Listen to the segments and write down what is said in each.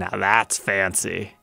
Now that's fancy.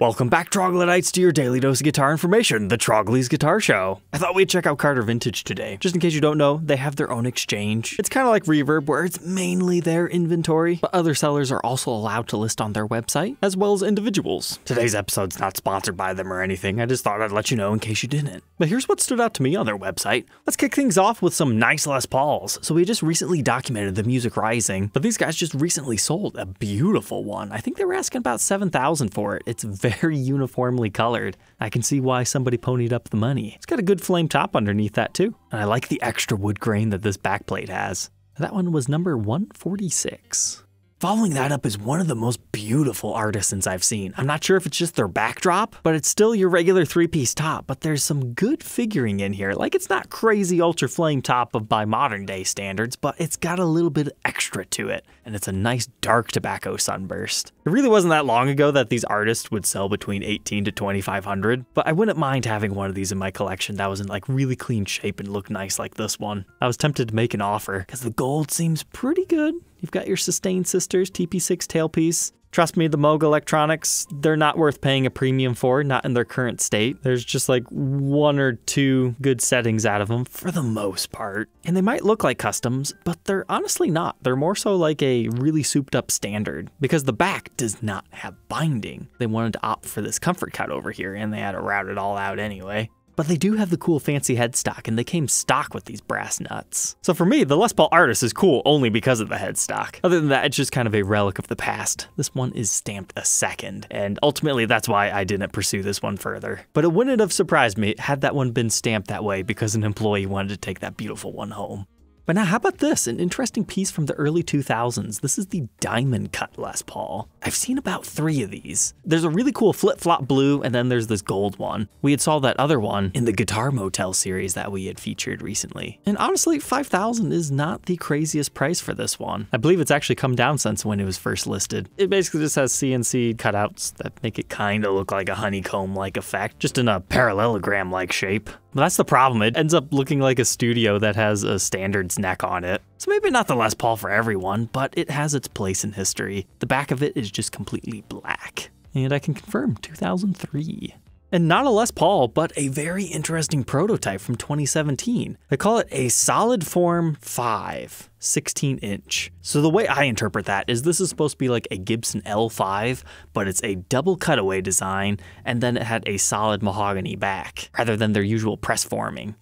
Welcome back, Troglodytes, to your daily dose of guitar information, the Trogly's Guitar Show. I thought we'd check out Carter Vintage today. Just in case you don't know, they have their own exchange. It's kind of like Reverb, where it's mainly their inventory, but other sellers are also allowed to list on their website, as well as individuals. Today's episode's not sponsored by them or anything, I just thought I'd let you know in case you didn't. But here's what stood out to me on their website. Let's kick things off with some nice Les Pauls. So we just recently documented the music rising, but these guys just recently sold a beautiful one. I think they were asking about 7000 for it. It's very very uniformly colored. I can see why somebody ponied up the money. It's got a good flame top underneath that too. And I like the extra wood grain that this backplate has. That one was number 146. Following that up is one of the most beautiful artisans I've seen. I'm not sure if it's just their backdrop, but it's still your regular three-piece top, but there's some good figuring in here. Like it's not crazy ultra flame top of by modern day standards, but it's got a little bit extra to it, and it's a nice dark tobacco sunburst. It really wasn't that long ago that these artists would sell between 18 to 2500, but I wouldn't mind having one of these in my collection that was in like really clean shape and looked nice like this one. I was tempted to make an offer because the gold seems pretty good. You've got your Sustained Sisters TP6 tailpiece. Trust me, the Moog Electronics, they're not worth paying a premium for, not in their current state. There's just like one or two good settings out of them for the most part. And they might look like customs, but they're honestly not. They're more so like a really souped up standard because the back does not have binding. They wanted to opt for this comfort cut over here and they had to route it all out anyway but they do have the cool fancy headstock and they came stock with these brass nuts. So for me, the Les Paul Artist is cool only because of the headstock. Other than that, it's just kind of a relic of the past. This one is stamped a second, and ultimately that's why I didn't pursue this one further. But it wouldn't have surprised me had that one been stamped that way because an employee wanted to take that beautiful one home. But now, how about this? An interesting piece from the early 2000s. This is the Diamond Cut Les Paul. I've seen about three of these. There's a really cool flip flop blue, and then there's this gold one. We had saw that other one in the Guitar Motel series that we had featured recently. And honestly, 5000 is not the craziest price for this one. I believe it's actually come down since when it was first listed. It basically just has CNC cutouts that make it kind of look like a honeycomb like effect, just in a parallelogram like shape. But that's the problem. It ends up looking like a studio that has a standards neck on it. So maybe not the Les Paul for everyone, but it has its place in history. The back of it is just completely black. And I can confirm 2003. And not a Les Paul, but a very interesting prototype from 2017. They call it a Solid Form 5, 16 inch. So the way I interpret that is this is supposed to be like a Gibson L5, but it's a double cutaway design, and then it had a solid mahogany back, rather than their usual press forming.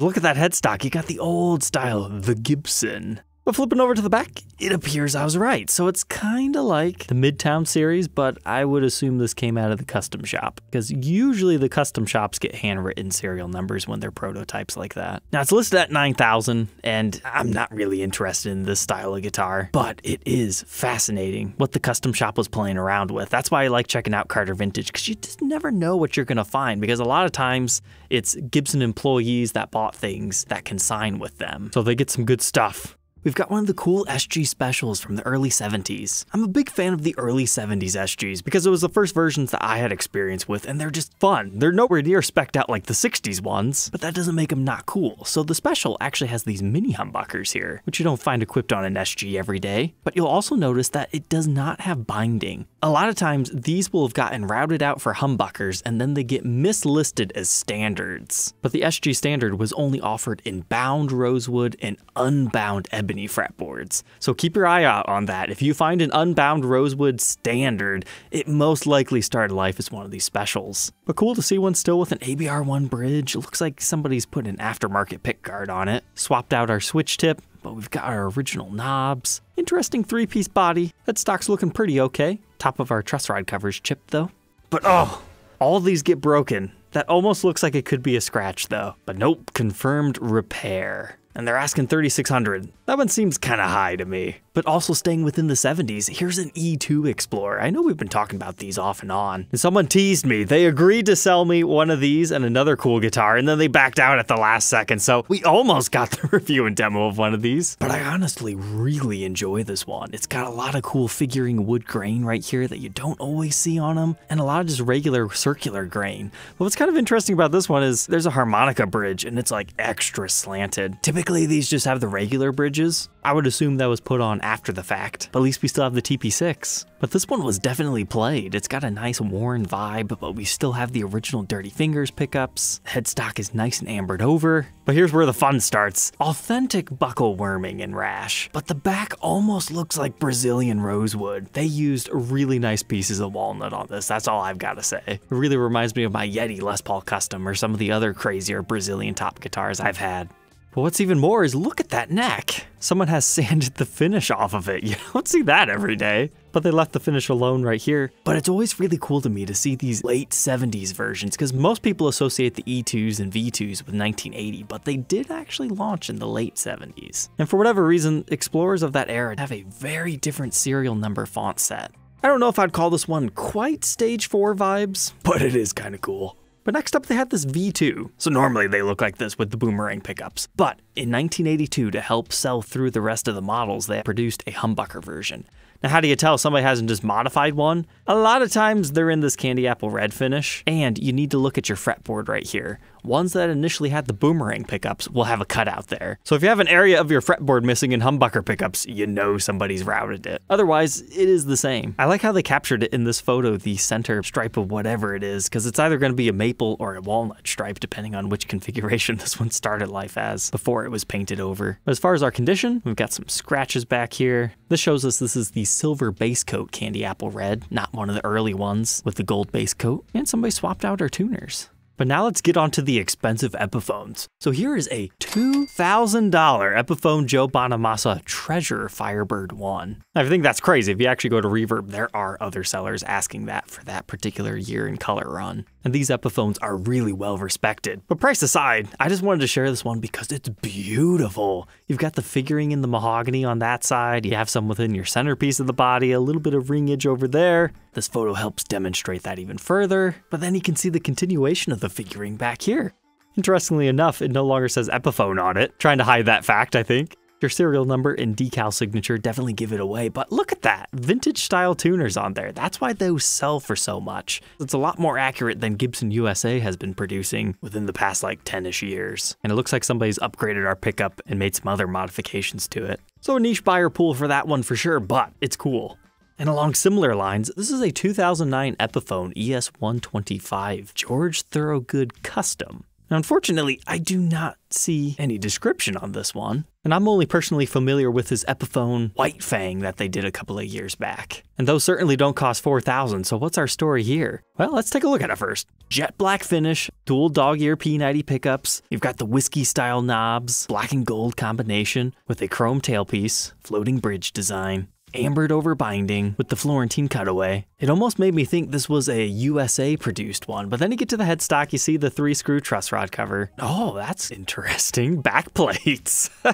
Look at that headstock, you got the old style, the Gibson. But flipping over to the back, it appears I was right. So it's kind of like the Midtown series, but I would assume this came out of the custom shop because usually the custom shops get handwritten serial numbers when they're prototypes like that. Now it's listed at 9,000 and I'm not really interested in this style of guitar, but it is fascinating what the custom shop was playing around with. That's why I like checking out Carter Vintage because you just never know what you're going to find because a lot of times it's Gibson employees that bought things that can sign with them. So they get some good stuff. We've got one of the cool SG specials from the early 70s. I'm a big fan of the early 70s SGs because it was the first versions that I had experience with and they're just fun. They're nowhere near specced out like the 60s ones, but that doesn't make them not cool. So the special actually has these mini humbuckers here, which you don't find equipped on an SG every day, but you'll also notice that it does not have binding. A lot of times these will have gotten routed out for humbuckers and then they get mislisted as standards. But the SG standard was only offered in bound rosewood and unbound ebony ebony fretboards. So keep your eye out on that. If you find an unbound rosewood standard, it most likely started life as one of these specials. But cool to see one still with an ABR1 bridge. Looks like somebody's put an aftermarket pickguard on it. Swapped out our switch tip, but we've got our original knobs. Interesting three-piece body. That stock's looking pretty okay. Top of our truss rod cover's chipped though. But oh, all these get broken. That almost looks like it could be a scratch though. But nope, confirmed repair and they're asking 3600. That one seems kind of high to me. But also staying within the 70s, here's an E2 Explorer. I know we've been talking about these off and on. And someone teased me. They agreed to sell me one of these and another cool guitar, and then they backed out at the last second. So we almost got the review and demo of one of these. But I honestly really enjoy this one. It's got a lot of cool figuring wood grain right here that you don't always see on them, and a lot of just regular circular grain. But what's kind of interesting about this one is there's a harmonica bridge, and it's like extra slanted. Typically Typically, these just have the regular bridges. I would assume that was put on after the fact, but at least we still have the TP6. But this one was definitely played. It's got a nice worn vibe, but we still have the original Dirty Fingers pickups. Headstock is nice and ambered over. But here's where the fun starts. Authentic buckle worming and rash, but the back almost looks like Brazilian rosewood. They used really nice pieces of walnut on this, that's all I've gotta say. It really reminds me of my Yeti Les Paul Custom or some of the other crazier Brazilian top guitars I've had. But what's even more is look at that neck. Someone has sanded the finish off of it. You don't see that every day. But they left the finish alone right here. But it's always really cool to me to see these late 70s versions because most people associate the E2s and V2s with 1980, but they did actually launch in the late 70s. And for whatever reason, explorers of that era have a very different serial number font set. I don't know if I'd call this one quite stage 4 vibes, but it is kind of cool. But next up, they had this V2. So normally they look like this with the boomerang pickups. But in 1982, to help sell through the rest of the models, they produced a humbucker version. Now, how do you tell somebody hasn't just modified one? A lot of times they're in this candy apple red finish, and you need to look at your fretboard right here. Ones that initially had the boomerang pickups will have a cutout there. So if you have an area of your fretboard missing in humbucker pickups, you know somebody's routed it. Otherwise, it is the same. I like how they captured it in this photo, the center stripe of whatever it is, because it's either going to be a maple or a walnut stripe, depending on which configuration this one started life as before it was painted over. As far as our condition, we've got some scratches back here. This shows us this is the silver base coat candy apple red, not one of the early ones with the gold base coat. And somebody swapped out our tuners. But now let's get on to the expensive Epiphones. So here is a $2,000 Epiphone Joe Bonamassa Treasure Firebird 1. I think that's crazy. If you actually go to Reverb, there are other sellers asking that for that particular year and color run. And these Epiphones are really well respected. But price aside, I just wanted to share this one because it's beautiful. You've got the figuring in the mahogany on that side, you have some within your centerpiece of the body, a little bit of ringage over there. This photo helps demonstrate that even further, but then you can see the continuation of the figuring back here. Interestingly enough, it no longer says Epiphone on it, trying to hide that fact, I think. Your serial number and decal signature definitely give it away, but look at that. Vintage style tuners on there. That's why those sell for so much. It's a lot more accurate than Gibson USA has been producing within the past like 10-ish years. And it looks like somebody's upgraded our pickup and made some other modifications to it. So a niche buyer pool for that one for sure, but it's cool. And along similar lines, this is a 2009 Epiphone ES125 George Thorogood Custom. Now, unfortunately, I do not see any description on this one, and I'm only personally familiar with his Epiphone White Fang that they did a couple of years back. And those certainly don't cost 4000 so what's our story here? Well, let's take a look at it first. Jet black finish, dual dog ear P90 pickups, you've got the whiskey style knobs, black and gold combination with a chrome tailpiece, floating bridge design, ambered over binding with the Florentine cutaway. It almost made me think this was a USA produced one, but then you get to the headstock, you see the three screw truss rod cover. Oh, that's interesting. Back plates.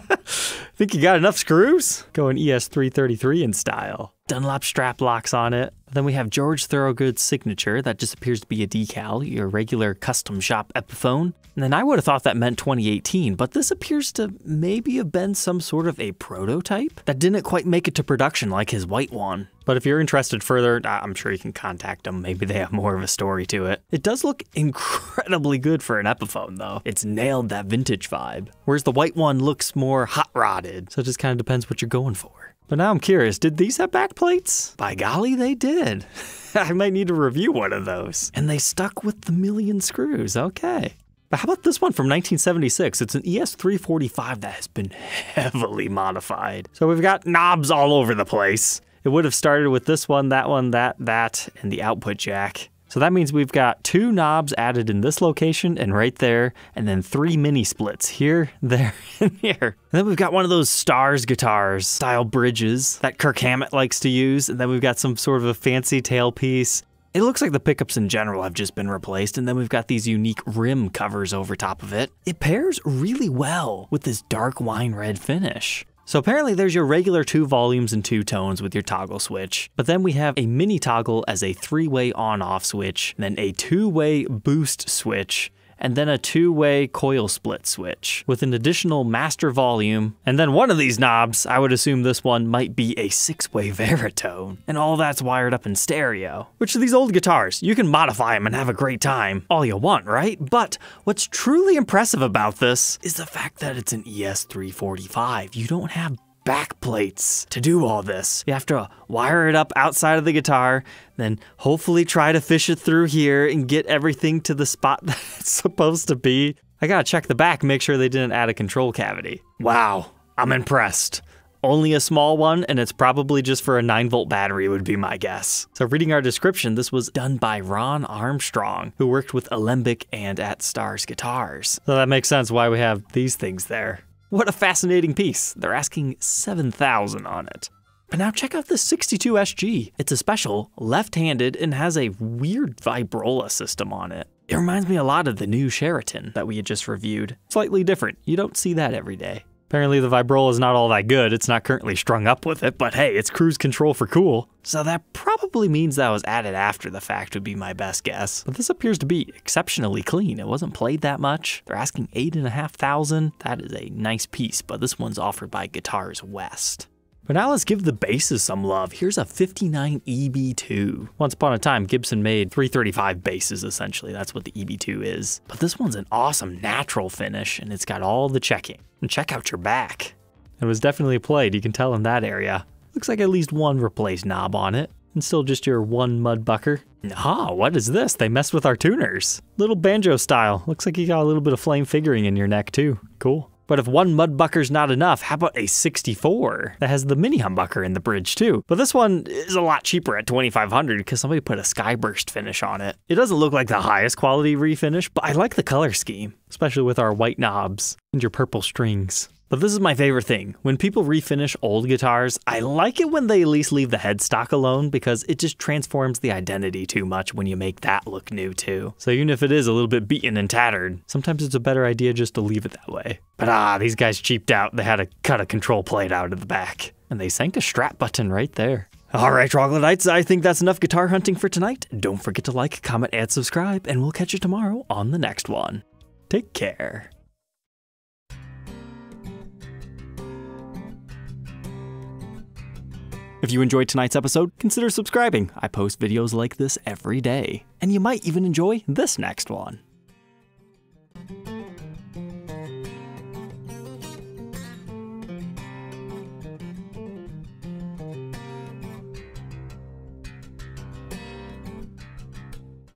think you got enough screws? Going ES333 in style. Dunlop strap locks on it. Then we have George Thorogood's signature, that just appears to be a decal, your regular custom shop Epiphone. And then I would have thought that meant 2018, but this appears to maybe have been some sort of a prototype that didn't quite make it to production like his white one. But if you're interested further, I'm sure you can contact them. Maybe they have more of a story to it. It does look incredibly good for an Epiphone, though. It's nailed that vintage vibe. Whereas the white one looks more hot rodded, so it just kind of depends what you're going for. But now I'm curious, did these have back plates? By golly, they did. I might need to review one of those. And they stuck with the million screws, okay. But how about this one from 1976? It's an ES345 that has been heavily modified. So we've got knobs all over the place. It would have started with this one, that one, that, that, and the output jack. So that means we've got two knobs added in this location and right there, and then three mini splits here, there, and here. And then we've got one of those Stars guitars style bridges that Kirk Hammett likes to use, and then we've got some sort of a fancy tailpiece. It looks like the pickups in general have just been replaced, and then we've got these unique rim covers over top of it. It pairs really well with this dark wine red finish. So apparently there's your regular two volumes and two tones with your toggle switch, but then we have a mini toggle as a three-way on-off switch, then a two-way boost switch, and then a two way coil split switch with an additional master volume. And then one of these knobs, I would assume this one might be a six way Varitone. And all that's wired up in stereo. Which of these old guitars, you can modify them and have a great time all you want, right? But what's truly impressive about this is the fact that it's an ES345. You don't have back plates to do all this. You have to wire it up outside of the guitar, then hopefully try to fish it through here and get everything to the spot that it's supposed to be. I gotta check the back, make sure they didn't add a control cavity. Wow, I'm impressed. Only a small one, and it's probably just for a 9 volt battery, would be my guess. So, reading our description, this was done by Ron Armstrong, who worked with Alembic and at Stars Guitars. So, that makes sense why we have these things there. What a fascinating piece. They're asking 7,000 on it. But now check out the 62SG. It's a special, left-handed, and has a weird vibrola system on it. It reminds me a lot of the new Sheraton that we had just reviewed. Slightly different. You don't see that every day. Apparently the vibrola is not all that good. It's not currently strung up with it, but hey, it's cruise control for cool. So that probably means that was added after the fact would be my best guess. But this appears to be exceptionally clean. It wasn't played that much. They're asking eight and a half thousand. That is a nice piece, but this one's offered by Guitars West. But now let's give the basses some love. Here's a 59 EB2. Once upon a time, Gibson made 335 basses essentially. That's what the EB2 is. But this one's an awesome natural finish and it's got all the checking. And check out your back. It was definitely played, you can tell in that area. Looks like at least one replaced knob on it. And still just your one mud bucker. Ah, what is this? They messed with our tuners. Little banjo style. Looks like you got a little bit of flame figuring in your neck too. Cool. But if one mudbucker's not enough, how about a 64 that has the mini humbucker in the bridge too? But this one is a lot cheaper at 2500 because somebody put a skyburst finish on it. It doesn't look like the highest quality refinish, but I like the color scheme, especially with our white knobs and your purple strings. But this is my favorite thing. When people refinish old guitars, I like it when they at least leave the headstock alone because it just transforms the identity too much when you make that look new too. So even if it is a little bit beaten and tattered, sometimes it's a better idea just to leave it that way. But ah, these guys cheaped out. They had to cut a control plate out of the back. And they sank a strap button right there. All right, troglodytes, I think that's enough guitar hunting for tonight. Don't forget to like, comment, and subscribe, and we'll catch you tomorrow on the next one. Take care. If you enjoyed tonight's episode, consider subscribing. I post videos like this every day. And you might even enjoy this next one.